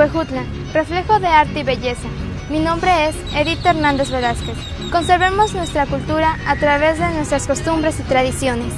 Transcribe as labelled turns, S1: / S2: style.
S1: Huejutla, reflejo de arte y belleza. Mi nombre es Edith Hernández Velázquez. Conservemos nuestra cultura a través de nuestras costumbres y tradiciones.